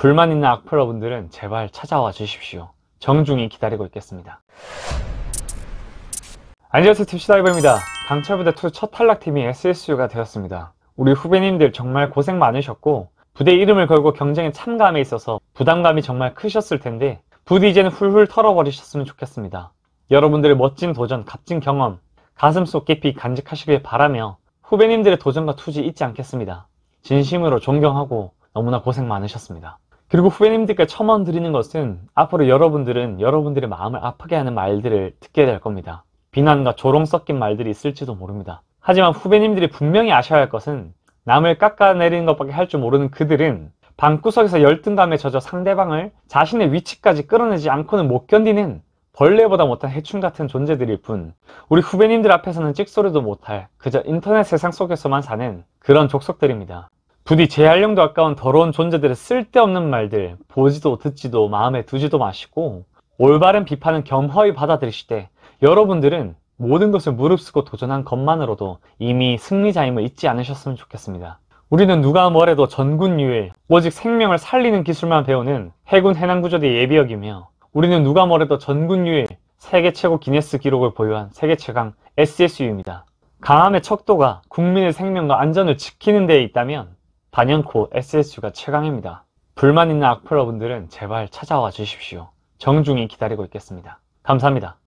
불만 있는 악플러분들은 제발 찾아와 주십시오. 정중히 기다리고 있겠습니다. 안녕하세요 팁시다이버입니다. 강철부대2 첫 탈락팀이 SSU가 되었습니다. 우리 후배님들 정말 고생 많으셨고 부대 이름을 걸고 경쟁에 참가함에 있어서 부담감이 정말 크셨을 텐데 부디 이제는 훌훌 털어버리셨으면 좋겠습니다. 여러분들의 멋진 도전, 값진 경험 가슴속 깊이 간직하시길 바라며 후배님들의 도전과 투지 잊지 않겠습니다. 진심으로 존경하고 너무나 고생 많으셨습니다. 그리고 후배님들께 첨언 드리는 것은 앞으로 여러분들은 여러분들의 마음을 아프게 하는 말들을 듣게 될 겁니다. 비난과 조롱 섞인 말들이 있을지도 모릅니다. 하지만 후배님들이 분명히 아셔야 할 것은 남을 깎아내리는 것밖에 할 줄 모르는 그들은 방구석에서 열등감에 젖어 상대방을 자신의 위치까지 끌어내지 않고는 못 견디는 벌레보다 못한 해충 같은 존재들일 뿐 우리 후배님들 앞에서는 찍소리도 못할 그저 인터넷 세상 속에서만 사는 그런 족속들입니다. 부디 재활용도 아까운 더러운 존재들의 쓸데없는 말들 보지도 듣지도 마음에 두지도 마시고 올바른 비판은 겸허히 받아들이시되 여러분들은 모든 것을 무릅쓰고 도전한 것만으로도 이미 승리자임을 잊지 않으셨으면 좋겠습니다. 우리는 누가 뭐래도 전군 유일, 오직 생명을 살리는 기술만 배우는 해군 해남구조대 예비역이며 우리는 누가 뭐래도 전군 유일, 세계 최고 기네스 기록을 보유한 세계 최강 SSU입니다. 강함의 척도가 국민의 생명과 안전을 지키는 데에 있다면 단연코 SSU가 최강입니다. 불만 있는 악플러분들은 제발 찾아와 주십시오. 정중히 기다리고 있겠습니다. 감사합니다.